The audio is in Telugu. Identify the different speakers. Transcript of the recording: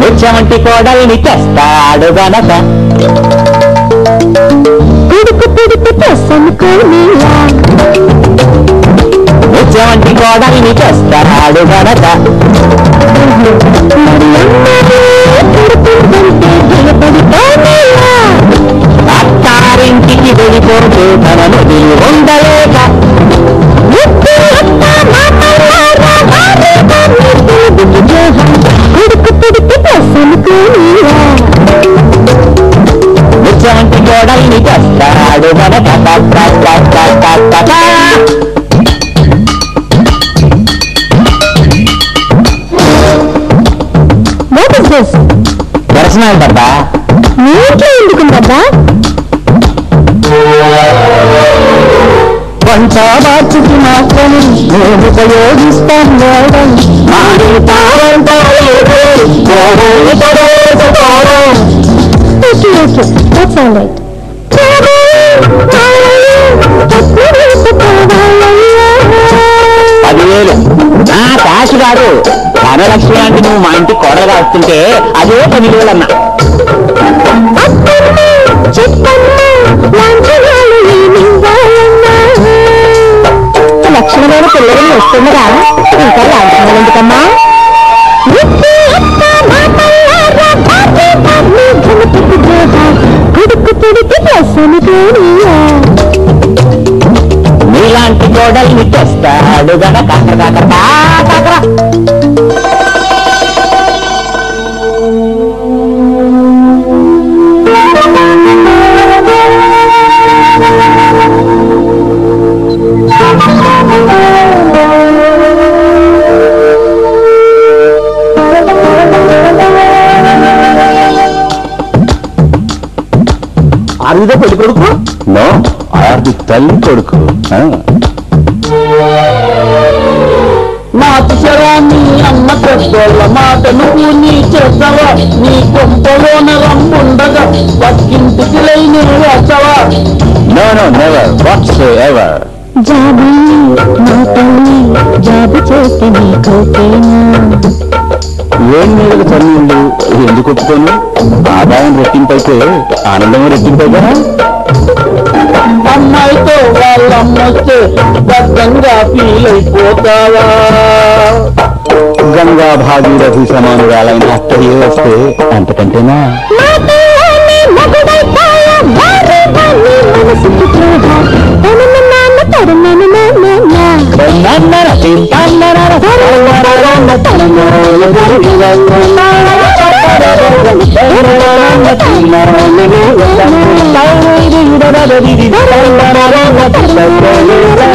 Speaker 1: ముచ్చమంటి కోడల్ని తెస్తాడు గనక.
Speaker 2: కొడుకు పుడితే ప్లస్ అనుకోనిలా
Speaker 1: ముచ్చమంటి కోడల్ని తెస్తాడు గనక. అత్తారింటికి వెళ్ళిపోతూ తనను ఉండలేక. దర్శనాలు పడ్డా
Speaker 2: మీ ఇంట్లో ఎందుకుందబ్బా
Speaker 1: పంచాబాచుకి మాత్రం నేను ఉపయోగిస్తాం madam.
Speaker 2: Okay okay that's all right
Speaker 1: పదివేలు. నా కాశు కాదు. ధనలక్ష్మి అంటే నువ్వు మా ఇంటి కోడలు రాస్తుంటే అదే పదివేలు అన్నా
Speaker 2: లక్షణమైన పిల్లలు వస్తుండగా ఇంకా లాంఛనాలు ఎందుకమ్మా?
Speaker 1: నీలాంటి కోడల్ని తెస్తాడు గడ కాకర కాకర అరుదే పెళ్ళి కొడుకు? నో తల్లి కొడుకు.
Speaker 3: శరాన్ని అన్న పెద్దోళ్ళ మాట నువ్వు నీ చేసవా నీ కొంపలోన రమ్ముండగా పక్కింటికి లైన వచ్చవా
Speaker 1: no no never what's ever
Speaker 2: జాబి నా తల్లి జాబు చేస్తే
Speaker 1: ఏం మీద చదువుండు ఎందుకు ఒప్పుకోను? ఆదాయం రెట్టింపైతే ఆనందం రెట్టింపైగా
Speaker 3: అమ్మాయితో వాళ్ళమ్మొస్తే భద్రంగా ఫీల్ అయిపోతావా
Speaker 1: గంగా భాగీరథి సమానురాలైన అత్తయ్య వస్తే అంతకంటేనా?
Speaker 2: మాటలోనే మగుడైపోయ వారి వారి మనసుకి ద్రోహ తనను నాన్న